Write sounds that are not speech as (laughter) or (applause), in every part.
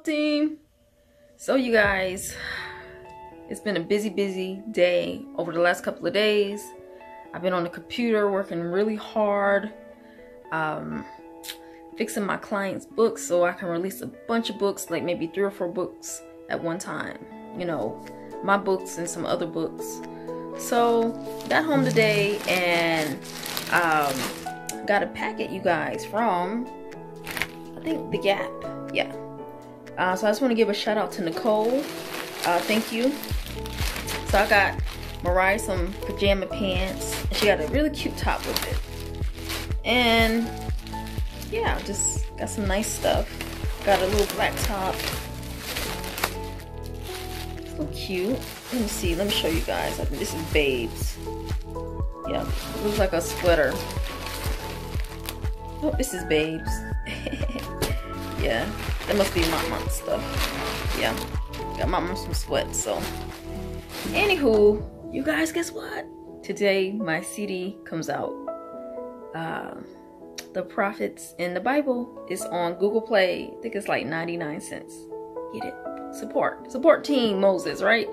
Team, so you guys, it's been a busy, busy day over the last couple of days. I've been on the computer working really hard, um, fixing my clients' books so I can release a bunch of books, like maybe three or four books at one time. You know, my books and some other books. So got home today and um, got a packet, you guys, from I think the Gap. Yeah. Uh, so I just want to give a shout out to Nicole. Uh, thank you. So I got Mariah some pajama pants. And she got a really cute top with it. And yeah, just got some nice stuff. Got a little black top. It's So cute. Let me see. Let me show you guys. I think this is Babes. Yeah, looks like a sweater. Oh, this is Babes. (laughs) yeah. That must be my mom stuff. Yeah. Got my mom some sweat, so. Anywho, you guys, guess what? Today, my CD comes out. Uh, the Prophets in the Bible is on Google Play. I think it's like 99 cents. Get it. Support. Support Team Moses, right?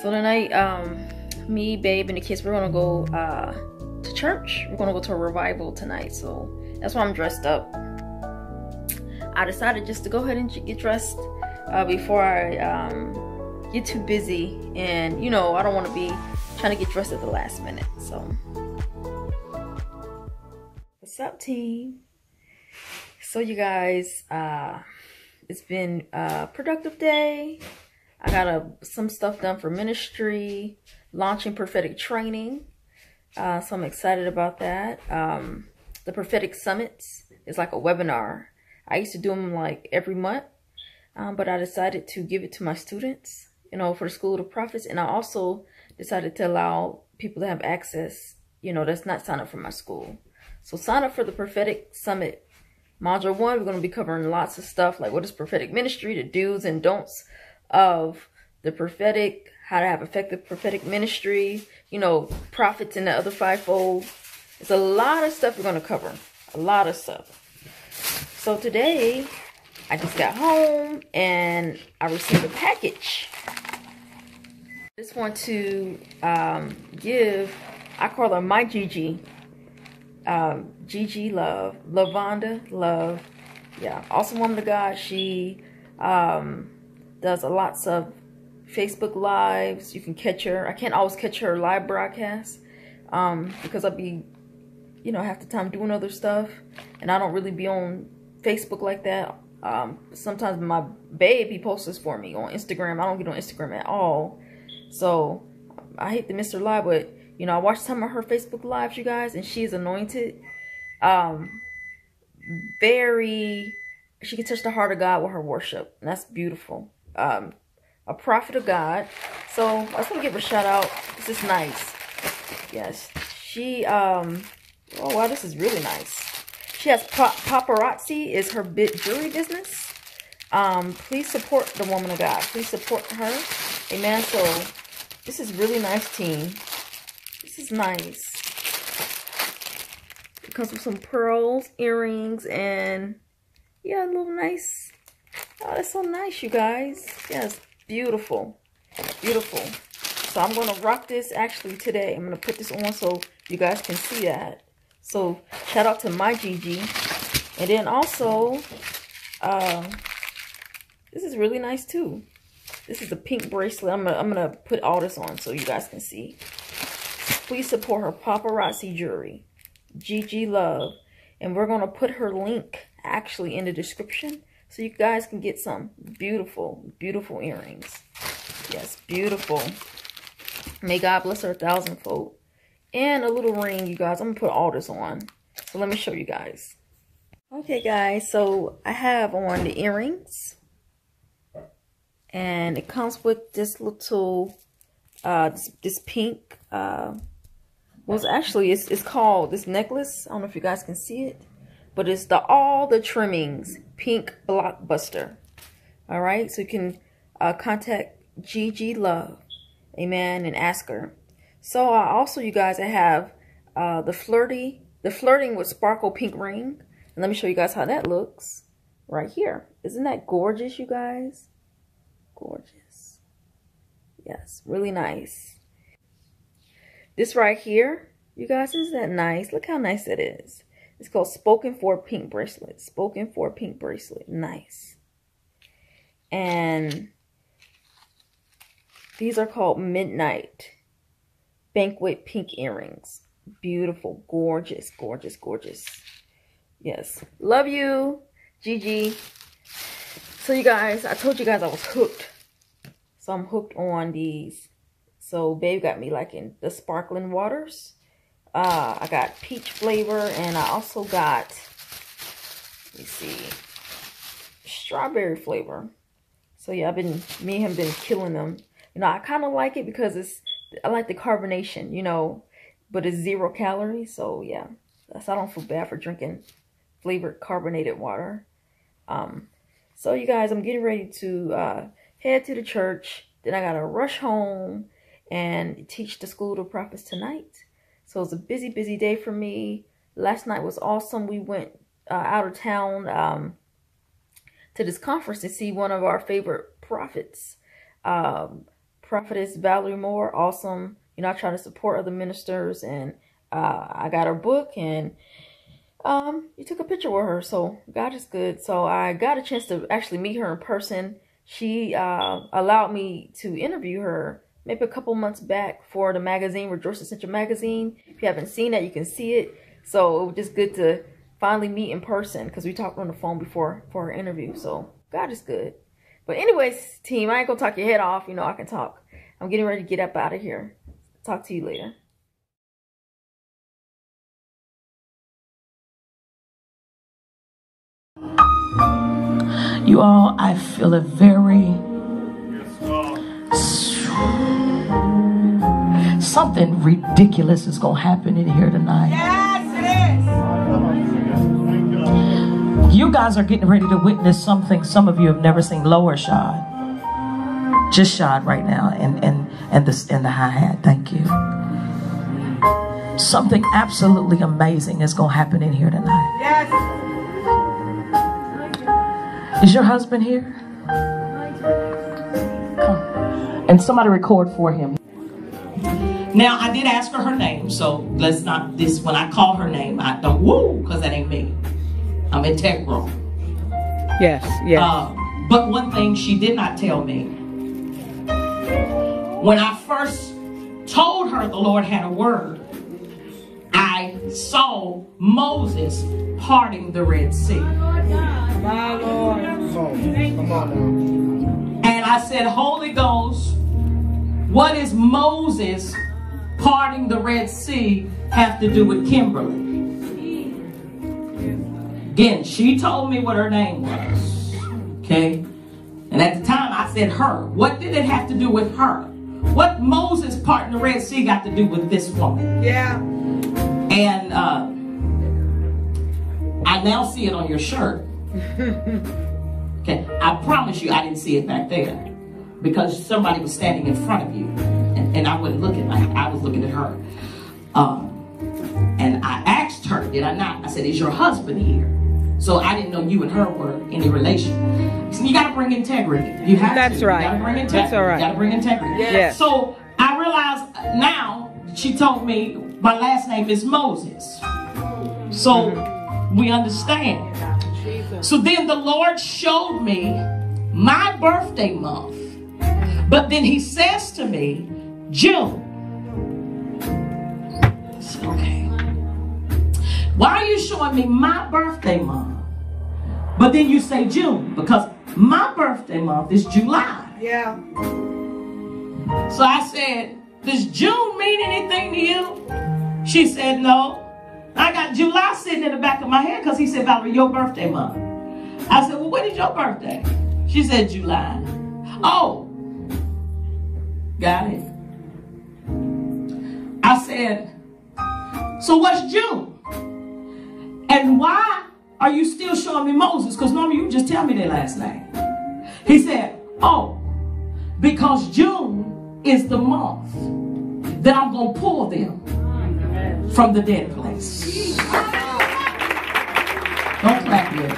So tonight, um, me, Babe, and the kids, we're gonna go uh, to church. We're gonna go to a revival tonight. So that's why I'm dressed up. I decided just to go ahead and get dressed uh, before I um, get too busy. And, you know, I don't want to be trying to get dressed at the last minute. So, what's up, team? So, you guys, uh, it's been a productive day. I got a, some stuff done for ministry, launching prophetic training. Uh, so I'm excited about that. Um, the prophetic summits is like a webinar I used to do them like every month, um, but I decided to give it to my students, you know, for the School of the Prophets. And I also decided to allow people to have access, you know, that's not signed up for my school. So sign up for the Prophetic Summit Module 1. We're going to be covering lots of stuff like what is prophetic ministry, the do's and don'ts of the prophetic, how to have effective prophetic ministry, you know, prophets in the other fivefold. It's a lot of stuff we're going to cover. A lot of stuff. So today, I just got home and I received a package. I just want to um, give, I call her my Gigi, um, Gigi Love, Lavonda Love. Yeah, awesome woman of God. She um, does a lots of Facebook lives. You can catch her. I can't always catch her live broadcast um, because I'll be, you know, half the time doing other stuff. And I don't really be on Facebook like that. Um, sometimes my babe, he posts this for me on Instagram. I don't get on Instagram at all. So I hate to miss her live, but you know, I watched some of her Facebook lives, you guys, and she's anointed. Um, very, she can touch the heart of God with her worship. And that's beautiful. Um, a prophet of God. So I just want to give her a shout out. This is nice. Yes. She, um, oh wow, this is really nice. She has paparazzi is her bit jewelry business. Um, please support the woman of God. Please support her. Amen. So this is really nice, team. This is nice. It comes with some pearls, earrings, and yeah, a little nice. Oh, that's so nice, you guys. Yes, beautiful. Beautiful. So I'm going to rock this actually today. I'm going to put this on so you guys can see that. So shout out to my Gigi. And then also, uh, this is really nice too. This is a pink bracelet. I'm gonna, I'm gonna put all this on so you guys can see. Please support her paparazzi jewelry. Gigi Love. And we're gonna put her link actually in the description so you guys can get some beautiful, beautiful earrings. Yes, beautiful. May God bless her a thousandfold and a little ring, you guys. I'm going to put all this on. So let me show you guys. Okay, guys. So I have on the earrings. And it comes with this little, uh, this, this pink, uh, well, actually, it's, it's called this necklace. I don't know if you guys can see it. But it's the All the Trimmings Pink Blockbuster. All right. So you can uh, contact Gigi Love. Amen. And ask her. So uh, also, you guys, I have uh, the flirty, the flirting with sparkle pink ring. And let me show you guys how that looks. right here. Isn't that gorgeous, you guys? Gorgeous. Yes, really nice. This right here, you guys, isn't that nice? Look how nice it is. It's called Spoken For Pink Bracelet. Spoken For Pink Bracelet. Nice. And these are called Midnight Banquet Pink Earrings. Beautiful, gorgeous, gorgeous, gorgeous. Yes. Love you, Gigi. So you guys, I told you guys I was hooked. So I'm hooked on these. So babe got me like in the sparkling waters. Uh, I got peach flavor and I also got, let me see, strawberry flavor. So yeah, I've been, me and him been killing them. You know, I kind of like it because it's, I like the carbonation, you know, but it's zero calories. So yeah, so I don't feel bad for drinking flavored carbonated water. Um, so you guys, I'm getting ready to uh, head to the church. Then I got to rush home and teach the school to prophets tonight. So it's a busy, busy day for me. Last night was awesome. We went uh, out of town um, to this conference to see one of our favorite prophets. Um, prophetess Valerie Moore, awesome. You know, I try to support other ministers and uh, I got her book and um, you took a picture with her. So God is good. So I got a chance to actually meet her in person. She uh, allowed me to interview her maybe a couple months back for the magazine, Rejoice Essential Magazine. If you haven't seen that, you can see it. So it was just good to finally meet in person because we talked on the phone before for our interview. So God is good. But anyways, team, I ain't gonna talk your head off. You know, I can talk. I'm getting ready to get up out of here. Talk to you later. You all, I feel a very something ridiculous is going to happen in here tonight. Yes, it is. You guys are getting ready to witness something some of you have never seen. Lower shot. Just shot right now and and and the and the hi-hat. Thank you. Something absolutely amazing is going to happen in here tonight. Yes. Is your husband here? Come. And somebody record for him. Now I did ask her her name, so let's not this when I call her name, I don't woo, because that ain't me. I'm integral. Yes, yes. Uh, but one thing she did not tell me. When I first told her the Lord had a word, I saw Moses parting the Red Sea. My Lord. Come on, come on now. And I said, Holy Ghost, what is Moses parting the Red Sea have to do with Kimberly? Again, she told me what her name was. Okay? And at the time I said her. What did it have to do with her? What Moses parting the Red Sea got to do with this woman? Yeah. And uh, I now see it on your shirt. (laughs) okay, I promise you I didn't see it back there because somebody was standing in front of you and, and I wasn't looking like I was looking at her. Um, and I asked her, did I not? I said, is your husband here? So I didn't know you and her were in a relation. So you got to bring integrity. You have That's to. right. You got to bring integrity. That's all right. You got to bring integrity. Yes. So I realized now, she told me my last name is Moses. So mm-hmm. we understand. So then the Lord showed me my birthday month. But then he says to me, June. Why are you showing me my birthday month? But then you say June because my birthday month is July. Yeah. So I said, does June mean anything to you? She said, no. I got July sitting in the back of my head because he said, Valerie, your birthday month. I said, well, when is your birthday? She said, July. Oh, got it. I said, so what's June? And why are you still showing me Moses? Because normally you just tell me their last name. He said, oh, because June is the month that I'm going to pull them from the dead place. Don't clap yet.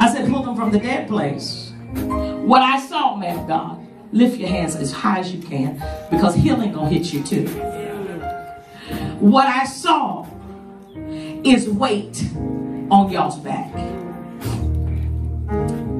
I said, pull them from the dead place. What I saw, man of God, lift your hands as high as you can because healing gonna hit you too. What I saw is weight on y'all's back.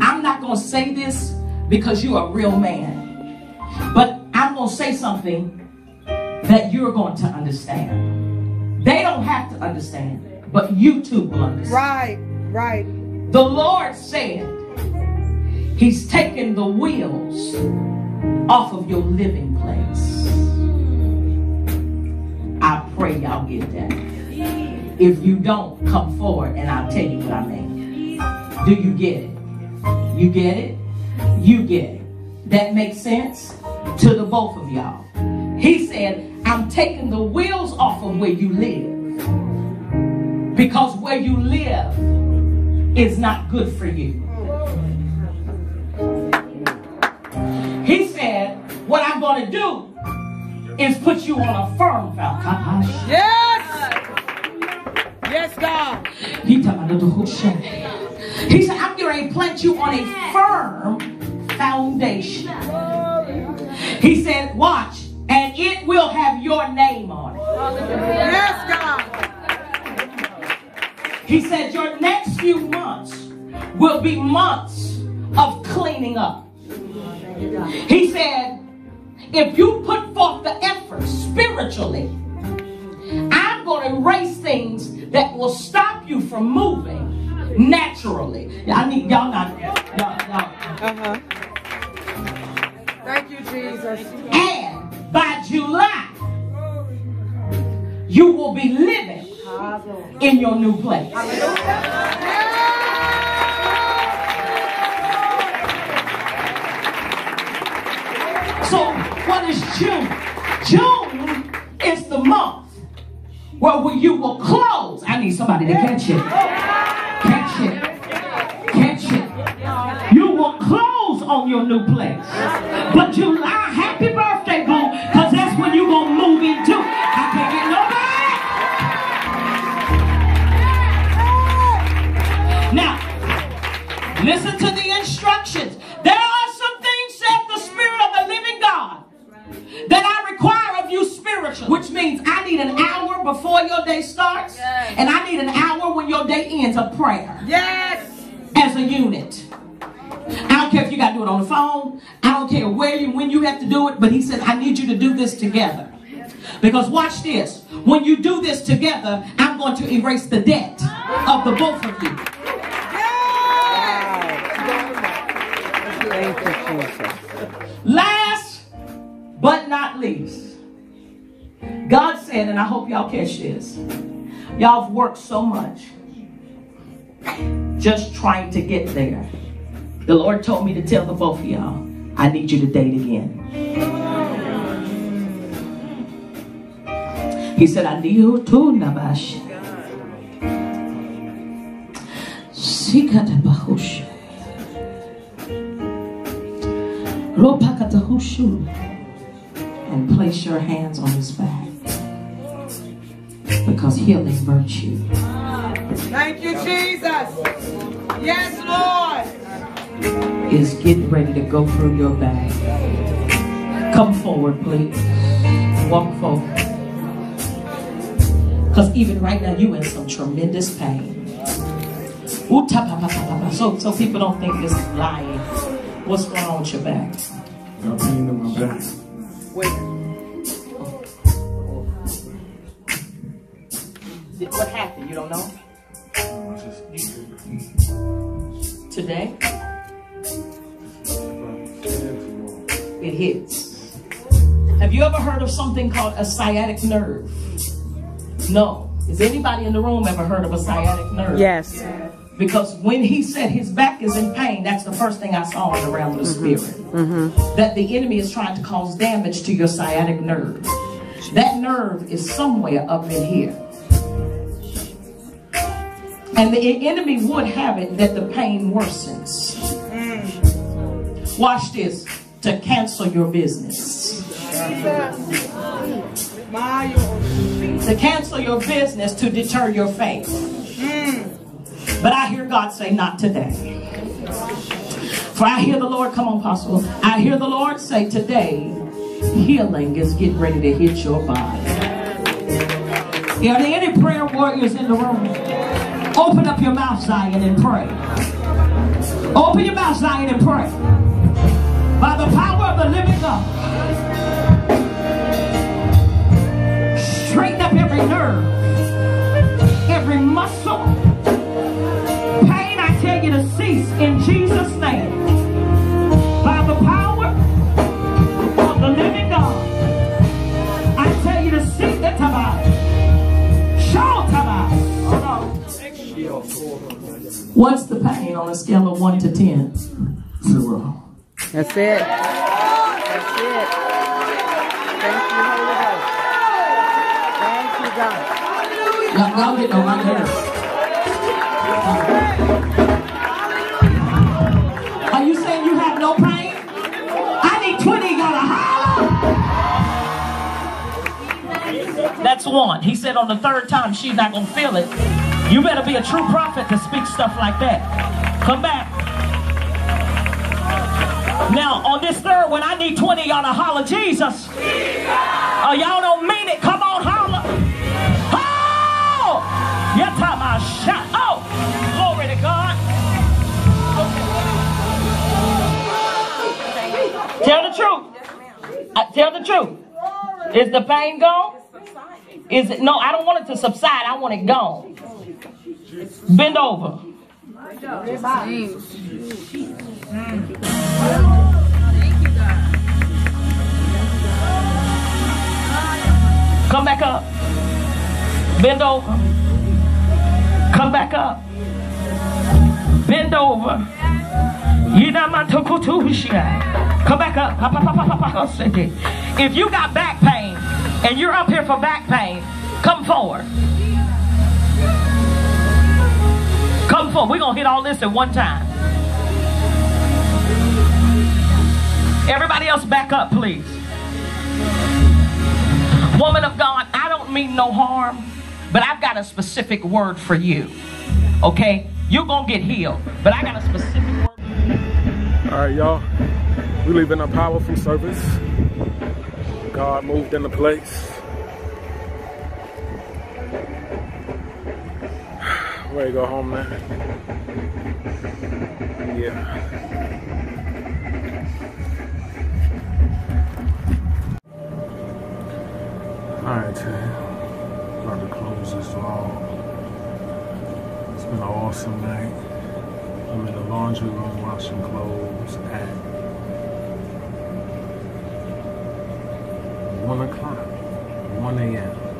I'm not gonna say this because you're a real man, but I'm gonna say something that you're going to understand. They don't have to understand, but you too will understand. Right, right. The Lord said, He's taken the wheels off of your living place. I pray y'all get that. If you don't, come forward and I'll tell you what I mean. Do you get it? You get it? You get it. That makes sense to the both of y'all. He said, I'm taking the wheels off of where you live. Because where you live is not good for you. He said, What I'm going to do is put you on a firm foundation. Yes! Yes, God. He said, I'm going to plant you on a firm foundation. He said, Watch, and it will have your name on it. Yes, God. He said, Your next few months will be months of cleaning up. He said, If you put forth the effort spiritually, I'm going to erase things that will stop you from moving naturally. I need y'all not y'all, y'all. Uh-huh. Thank you, Jesus. And by July, you will be living in your new place. So, what is June? June is the month where you will close. I need somebody to catch it. Catch it. Catch it. You will close on your new place. But July, happy birthday, boo, because that's when you're going to move into. I can't get nobody. Now, listen to the instructions. Hour before your day starts, and I need an hour when your day ends of prayer Yes. as a unit. I don't care if you got to do it on the phone. I don't care where you, when you have to do it. But he said, I need you to do this together. Because watch this. When you do this together, I'm going to erase the debt of the both of you. Thank you, Jesus. Last but not least, God said, and I hope y'all catch this. Y'all have worked so much just trying to get there. The Lord told me to tell the both of y'all, I need you to date again. He said, I need you to nabash. Sikatabahush. Ropakatahushu. And place your hands on his back. Because healing virtue Thank you, Jesus. Yes, Lord. is getting ready to go through your bag. Come forward, please. Walk forward. Because even right now, you're in some tremendous pain. So, so people don't think this is lying. What's going on with your back? Got pain in my back. What happened? You don't know? Today, it hits. Have you ever heard of something called a sciatic nerve? No. Has anybody in the room ever heard of a sciatic nerve? Yes. Because when he said his back is in pain, that's the first thing I saw in the realm of the mm-hmm. spirit. Mm-hmm. That the enemy is trying to cause damage to your sciatic nerve. That nerve is somewhere up in here. And the enemy would have it that the pain worsens. Watch this to cancel your business. To cancel your business to deter your faith. But I hear God say, not today. For I hear the Lord, come on, Apostle. I hear the Lord say today, healing is getting ready to hit your body. Are there any prayer warriors in the room? Open up your mouth, Zion, and pray. Open your mouth, Zion, and pray. By the power of the living God. Straighten up every nerve, What's the pain on a scale of 1 to 10? Zero. That's it. That's it. Thank you, Holy Ghost. Thank you, God. Y'all, y'all getting on my nerves. Are you saying you have no pain? I need 20 of y'all to holler. That's one. He said on the third time she's not going to feel it. You better be a true prophet to speak stuff like that. Come back. Now, on this third one, I need 20 of y'all to holler, Jesus. Oh, y'all don't mean it. Come on, holler. Oh! Yatama shot. Oh! Glory to God. Tell the truth. Uh, tell the truth. Is the pain gone? Is it? No, I don't want it to subside. I want it gone. Bend over. Come back up. Bend over. Come back up. Bend over. Come back up. If you got back pain and you're up here for back pain, come forward. We're going to hit all this at one time. Everybody else back up, please. Woman of God, I don't mean no harm, but I've got a specific word for you. Okay? You're going to get healed, but I got a specific word. All right, y'all. We live in a powerful service. God moved in the place. Ready to go home now? Yeah. All right, Tay. About to close this vlog. It's been an awesome night. I'm in the laundry room washing clothes at one o'clock, one a.m.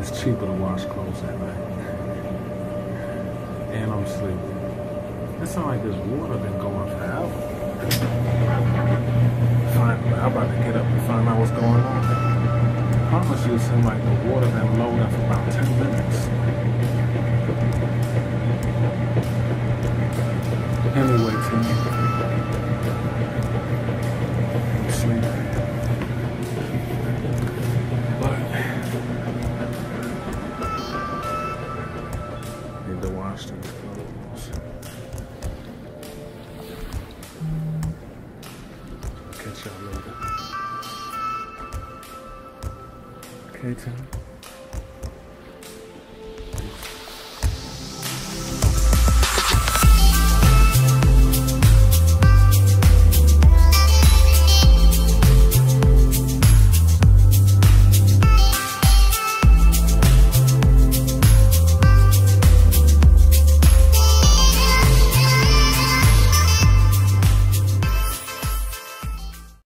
It's cheaper to wash clothes at night, and I'm sleeping. It sounds like this water been going forever. Finally, I'm about to get up and find out what's going on. I Promise you, it seems like the water been low for about ten minutes. Anyway, to wash clothes. Catch y'all later. Okay.